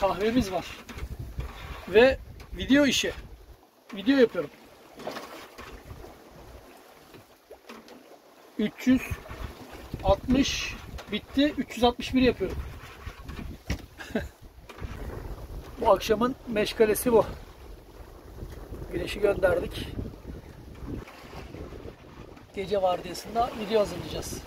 kahvemiz var. Ve video işi. Video yapıyorum. 360 bitti. 361 yapıyorum. bu akşamın meşgalesi bu. Güneşi gönderdik. Gece vardiyasında video hazırlayacağız.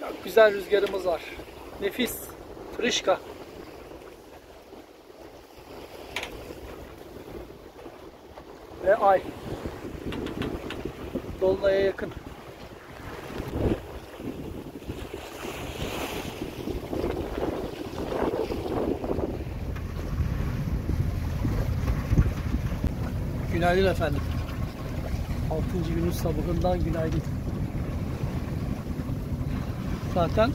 Çok güzel rüzgarımız var. Nefis. Fırışka. Ve ay. Dolunay'a yakın. Günaydın efendim. 6. günün sabahından günaydın. Zaten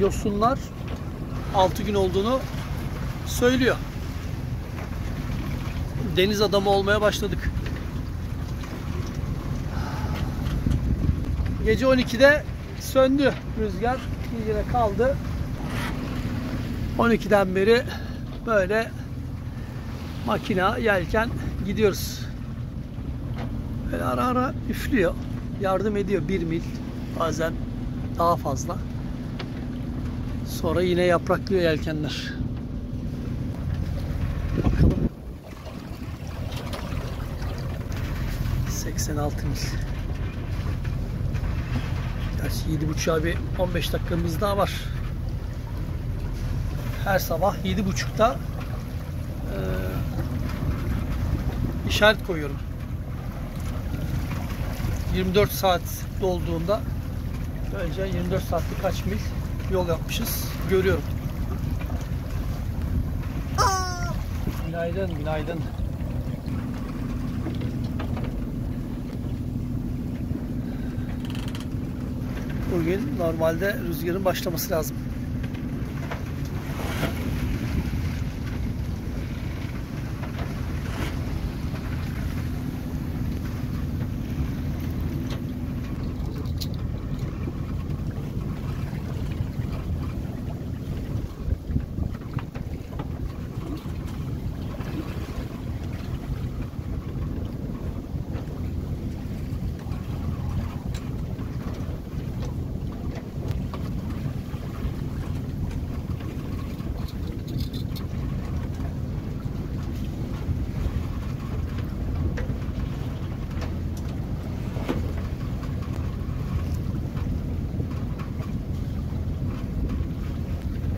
yosunlar 6 gün olduğunu söylüyor. Deniz adamı olmaya başladık. Gece 12'de söndü rüzgar. Yine kaldı. 12'den beri böyle makina yelken gidiyoruz. Böyle ara ara üflüyor. Yardım ediyor. Bir mil bazen daha fazla. Sonra yine yapraklıyor yelkenler. Bakalım. 86 mil. Gerçi 7.30'a bir 15 dakikamız daha var. Her sabah 7.30'da e, işaret koyuyorum. 24 saat dolduğunda Böylece 24 saatlik kaç mil yol yapmışız görüyorum. Günaydın, günaydın. Bugün normalde rüzgarın başlaması lazım.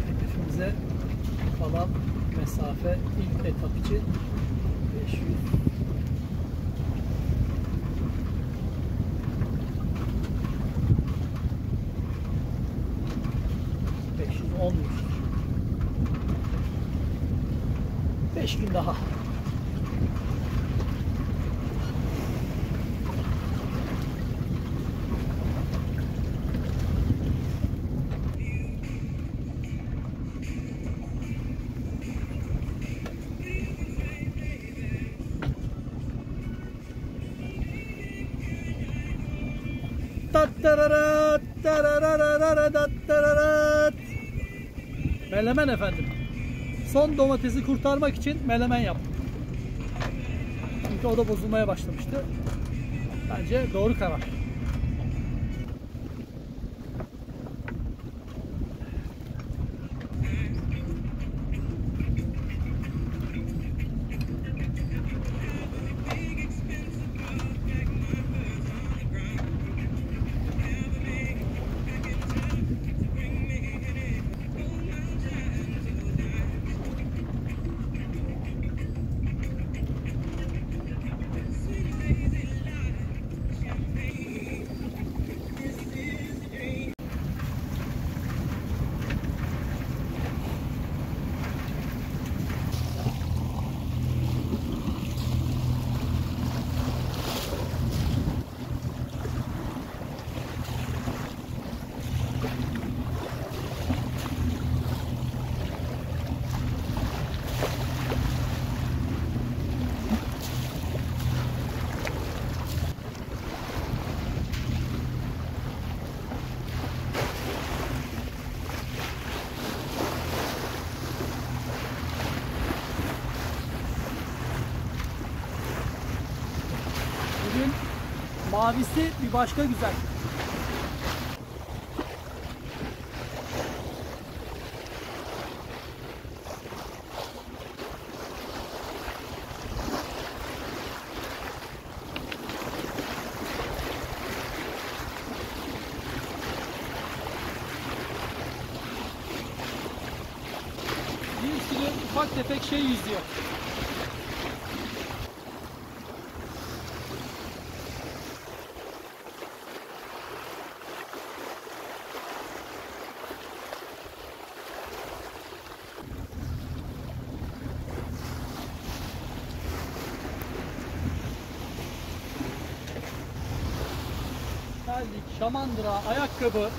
Hedefimize kalan mesafe ilk etap için 500 510 mil. 5 gün daha. Melemen efendim. Son domatesi kurtarmak için melemen yaptım. Çünkü o da bozulmaya başlamıştı. Bence doğru karar. Mavisi bir başka güzel. Bir sürü ufak tefek şey yüzüyor. Şamandıra, ayakkabı.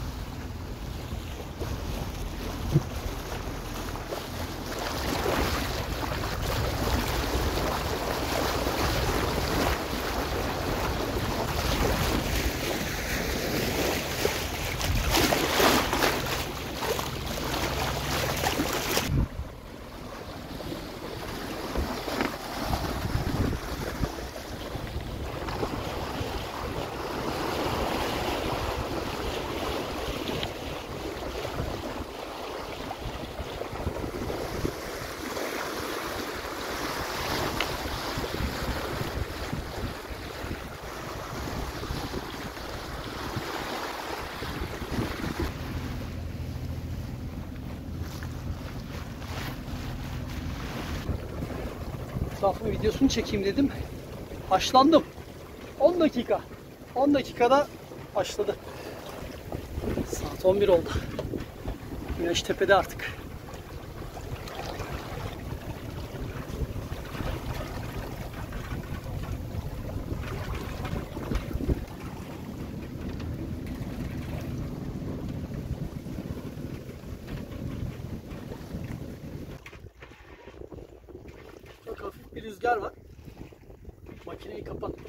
Etrafı videosunu çekeyim dedim. Haşlandım. 10 dakika. 10 dakikada haşladı. Saat 11 oldu. Güneş tepede artık. Çok hafif bir rüzgar var. Makineyi kapattım.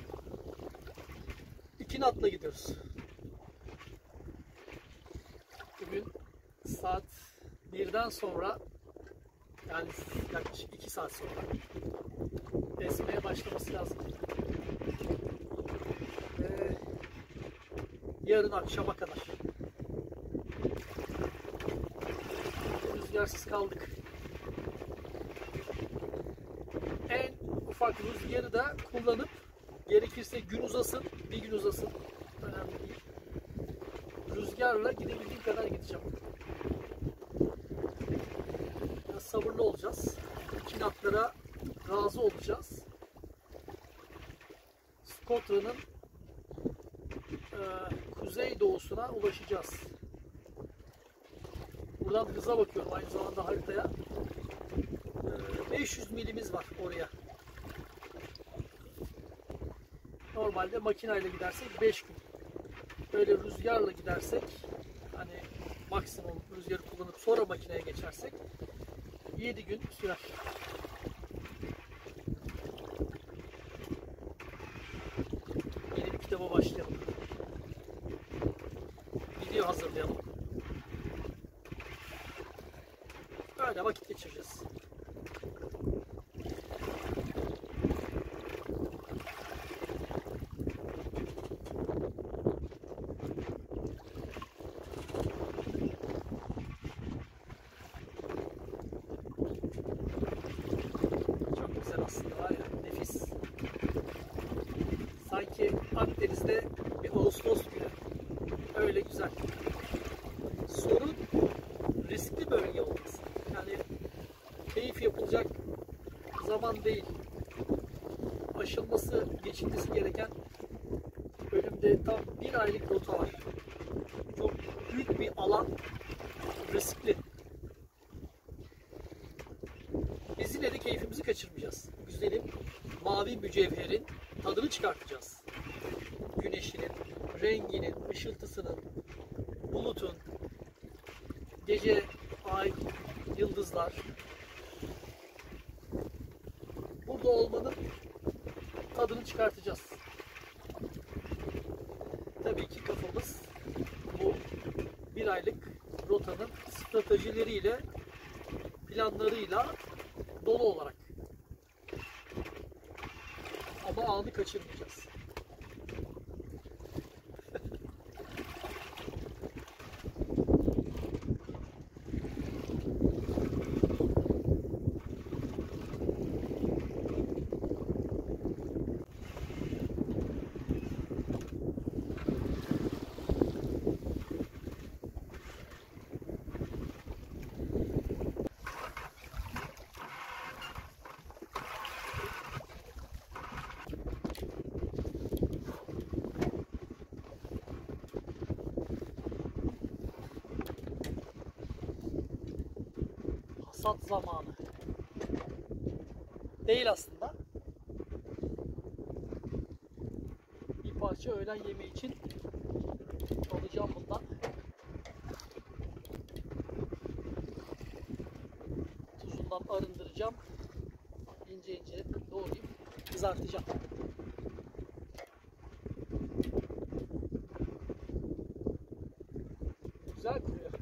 İki natla gidiyoruz. Bugün saat birden sonra yani yaklaşık iki saat sonra esmeye başlaması lazım. Ve yarın akşama kadar. Rüzgarsız kaldık. en ufak rüzgarı da kullanıp gerekirse gün uzasın, bir gün uzasın. Önemli değil. Rüzgarla gidebildiğim kadar gideceğim. Biraz sabırlı olacağız. İki natlara razı olacağız. Skotra'nın e, kuzey doğusuna ulaşacağız. Buradan hıza bakıyorum aynı zamanda haritaya. E, 500 milimiz var oraya. Normalde makineyle gidersek 5 gün. Böyle rüzgarla gidersek hani maksimum rüzgarı kullanıp sonra makineye geçersek 7 gün sürer. Yeni bir kitaba başlayalım. Video hazırlayalım. Böyle vakit geçireceğiz. Geçilmesi gereken bölümde tam bir aylık rota var. Çok büyük bir alan, riskli. Biz yine de keyfimizi kaçırmayacağız. Güzelim mavi mücevherin tadını çıkartacağız. Güneşinin, renginin, ışıltısının, bulutun, gece, ay, yıldızlar. Burada olmanın tadını çıkartacağız. Tabii ki kafamız bu bir aylık rotanın stratejileriyle, planlarıyla dolu olarak. Ama anı kaçırmayacağız. Hasat zamanı. Değil aslında. Bir parça öğlen yemeği için alacağım bundan. Tuzundan arındıracağım. İnce ince doğrayıp kızartacağım. Güzel kuruyor.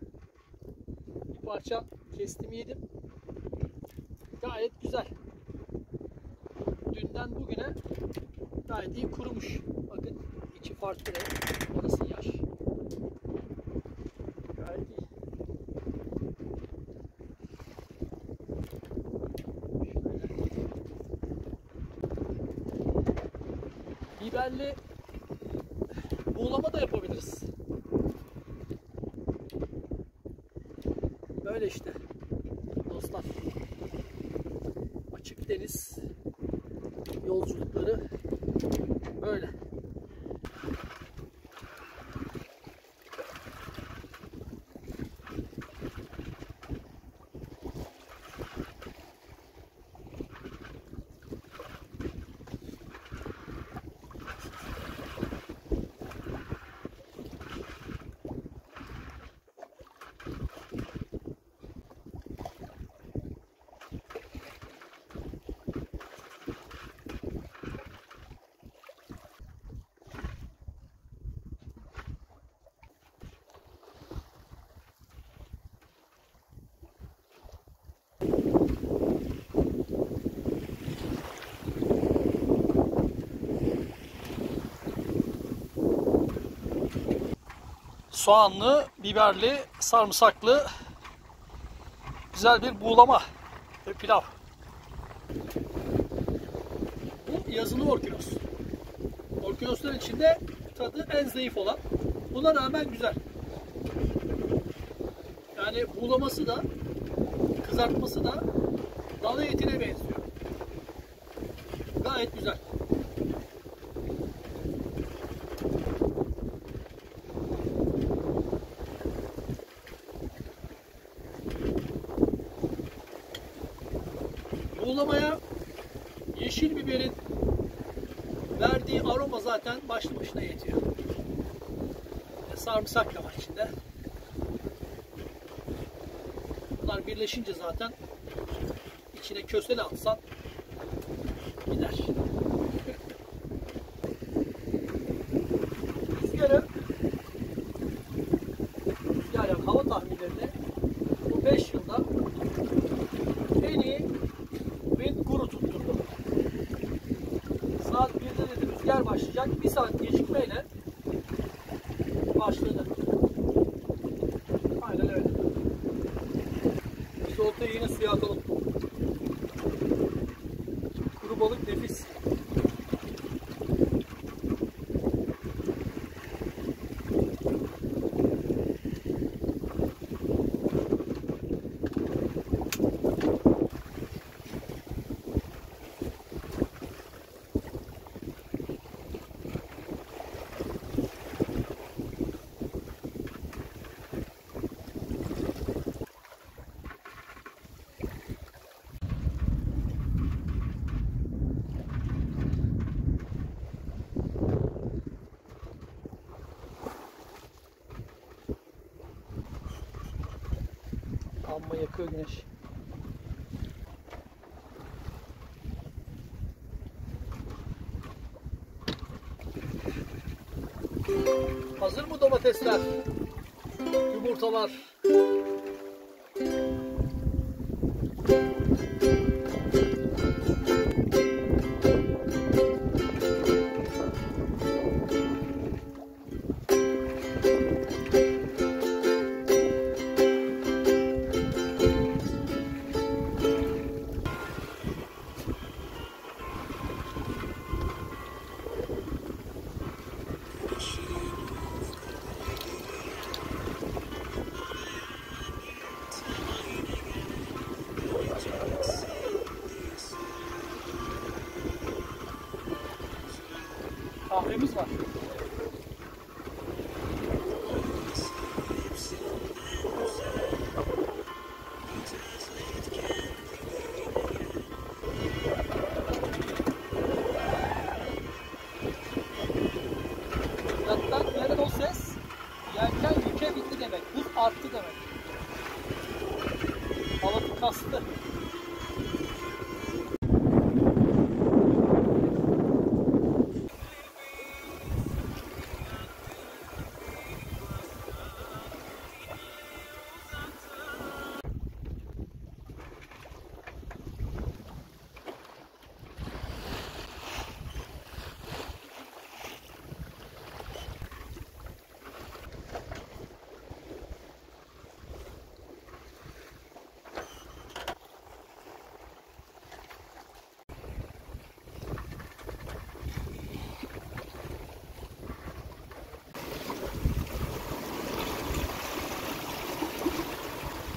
Bir parça kestim yedim. Gayet güzel. Dünden bugüne iyi kurumuş. Bakın içi farklı renk. Orası yaş. Şöyle. Biberli buğulama da yapabiliriz. Böyle işte dostlar. Açık deniz yolculukları böyle. Soğanlı, biberli, sarımsaklı güzel bir buğulama ve pilav. Bu yazılı orkinos. Orkinoslar içinde tadı en zayıf olan. Buna rağmen güzel. Yani buğulaması da kızartması da dana etine benziyor. Gayet güzel. Başlı başına yetiyor. Sarımsak var içinde. Bunlar birleşince zaten içine köse de atsan gider. Rüzgarı rüzgar yani hava tahminlerinde bu 5 yılda Amma yakıyor güneş. Hazır mı domatesler? Yumurtalar.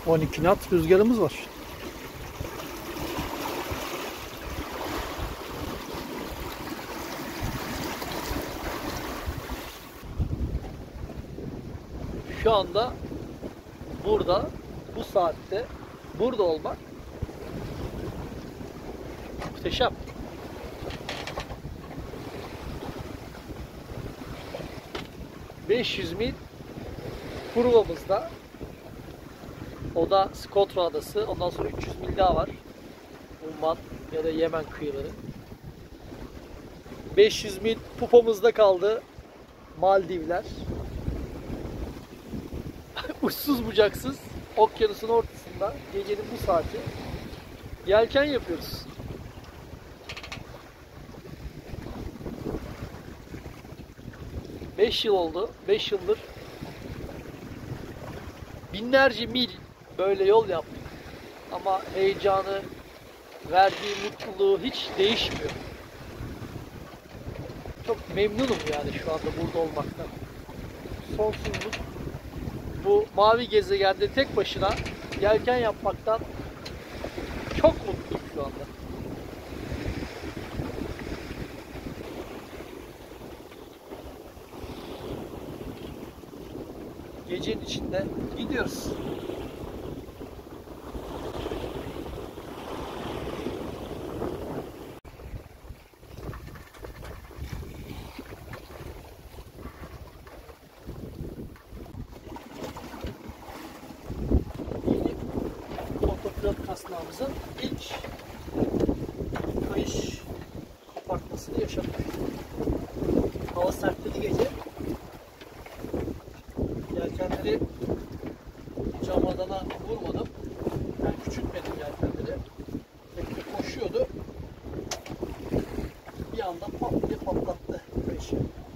12 nat rüzgarımız var. Şu anda burada bu saatte burada olmak muhteşem. ...500 mil... ...kurvamızda o da Skotra Adası. Ondan sonra 300 mil daha var. Umman ya da Yemen kıyıları. 500 mil pupamızda kaldı. Maldivler. Uçsuz bucaksız okyanusun ortasında gecenin bu saati yelken yapıyoruz. Beş yıl oldu. Beş yıldır binlerce mil böyle yol yaptık. Ama heyecanı, verdiği mutluluğu hiç değişmiyor. Çok memnunum yani şu anda burada olmaktan. Sonsuzluk bu mavi gezegende tek başına yelken yapmaktan çok mutluyum şu anda. ポンポンとい。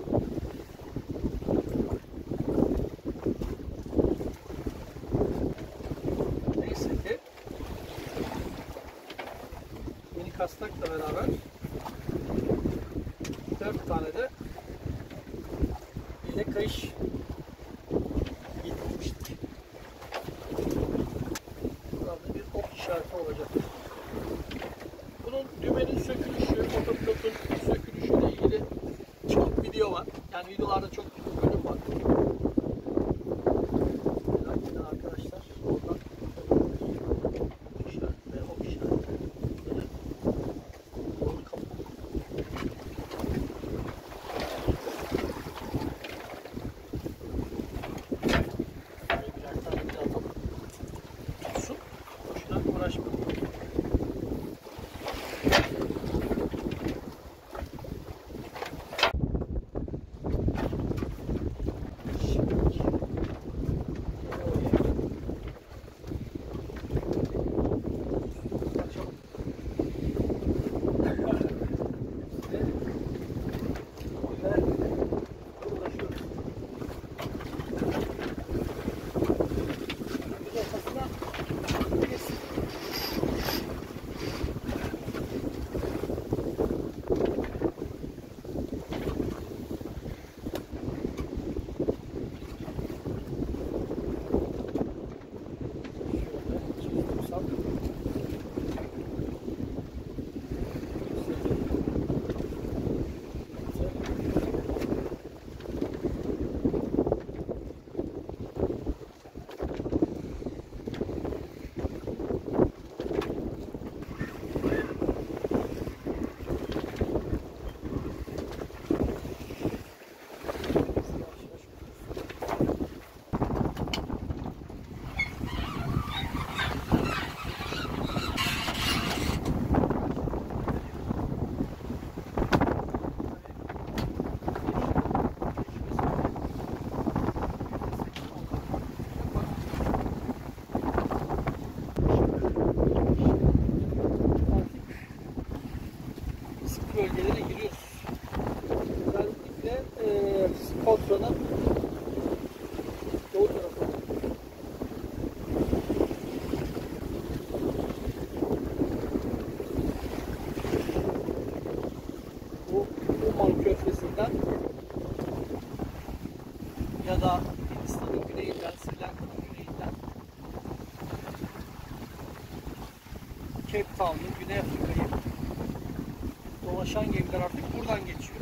Dolaşan gemiler artık buradan geçiyor.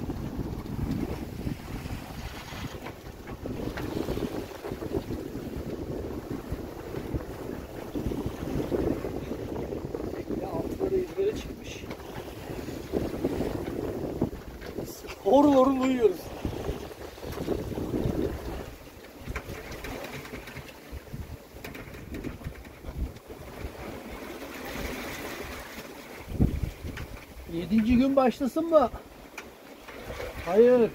Horul horul uyuyoruz. Yedinci gün başlasın mı? Hayır.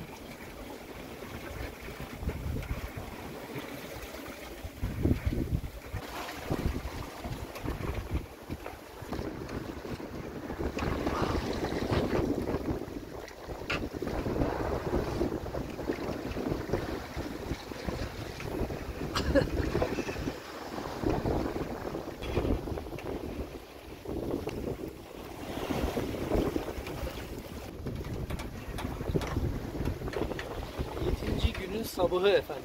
Yedinci günün sabahı efendim.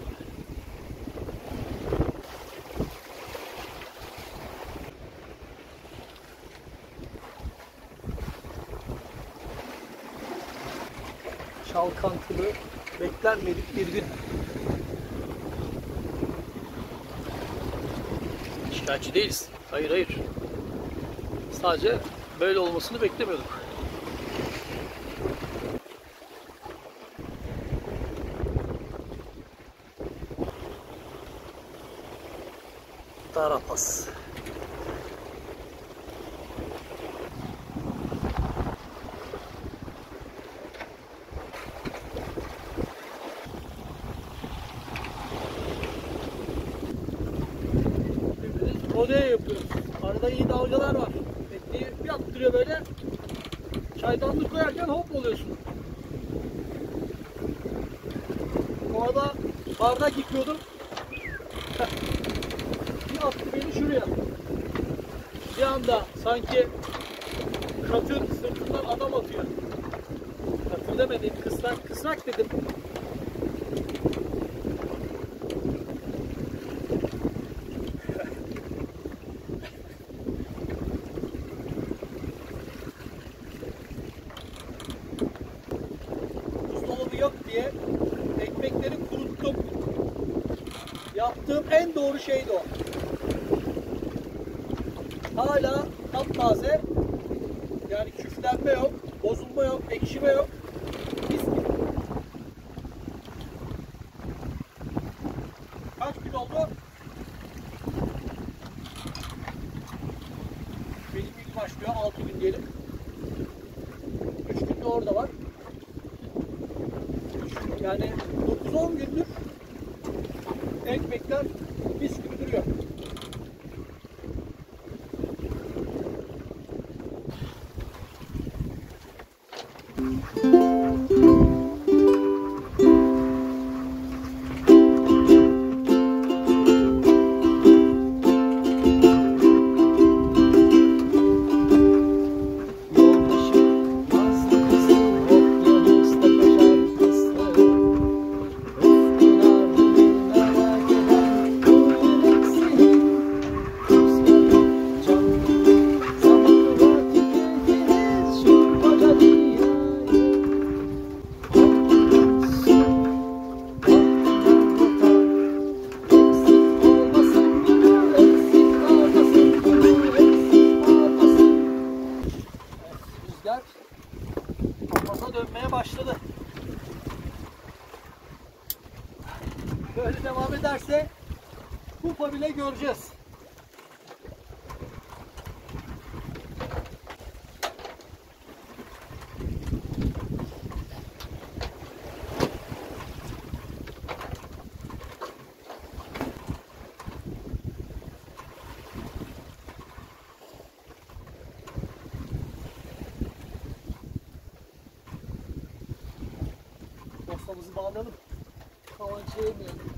Çalkantılı, beklenmedik bir gün. Şikayetçi değiliz. Hayır hayır. Sadece böyle olmasını beklemiyorduk. Biz rodeo yapıyoruz. Arada iyi dalgalar var. Tekneyi bir attırıyor böyle. Çaydanlık koyarken hop oluyorsun. O arada bardak yıkıyordum. Attı beni şuraya. Bir anda sanki katın sırtından adam atıyor. Katır demedim, kısrak, kısrak dedim. Buzdolabı yok ekmekleri kuruttum. Yaptığım en doğru şeydi o. Hala taptaze. Yani Postamızı bağlayalım. Kavançı yemeyelim.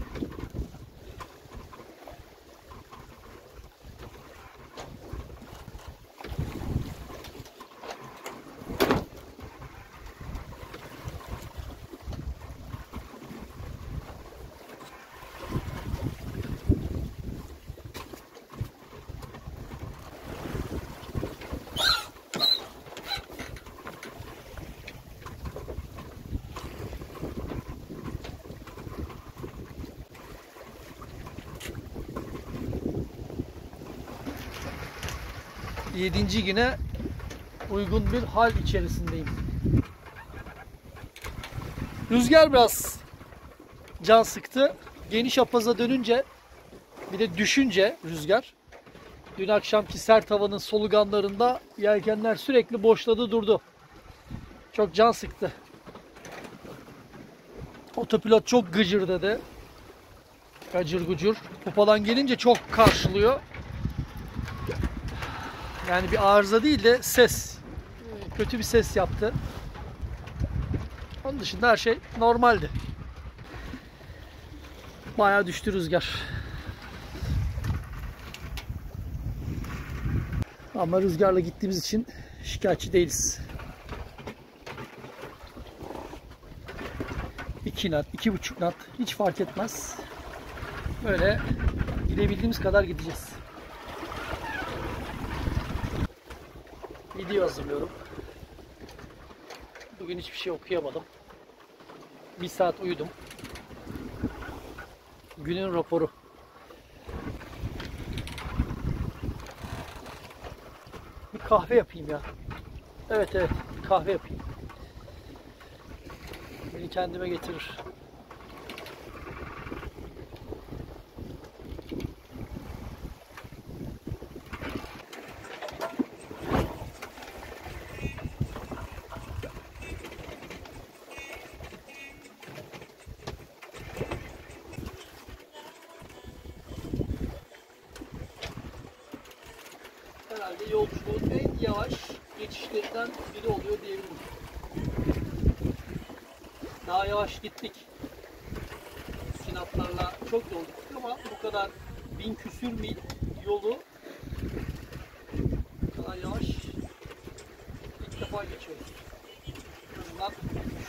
7. güne uygun bir hal içerisindeyim. Rüzgar biraz can sıktı. Geniş apaza dönünce bir de düşünce rüzgar. Dün akşamki sert havanın soluganlarında yelkenler sürekli boşladı durdu. Çok can sıktı. Otopilot çok gıcır dedi. Gacır gucur. Kupadan gelince çok karşılıyor. Yani bir arıza değil de ses. Kötü bir ses yaptı. Onun dışında her şey normaldi. Bayağı düştü rüzgar. Ama rüzgarla gittiğimiz için şikayetçi değiliz. 2 knot, iki buçuk knot hiç fark etmez. Böyle gidebildiğimiz kadar gideceğiz. Video hazırlıyorum. Bugün hiçbir şey okuyamadım. Bir saat uyudum. Günün raporu. Bir kahve yapayım ya. Evet evet kahve yapayım. Beni kendime getirir.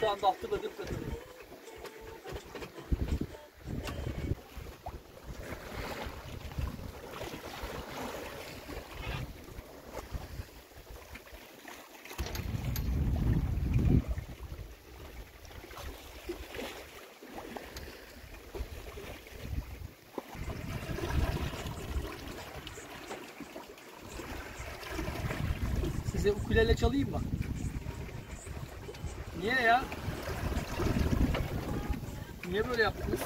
Şu anda hatırladığım kadarıyla. Size ukulele çalayım mı? Niye ya? Niye böyle yaptınız?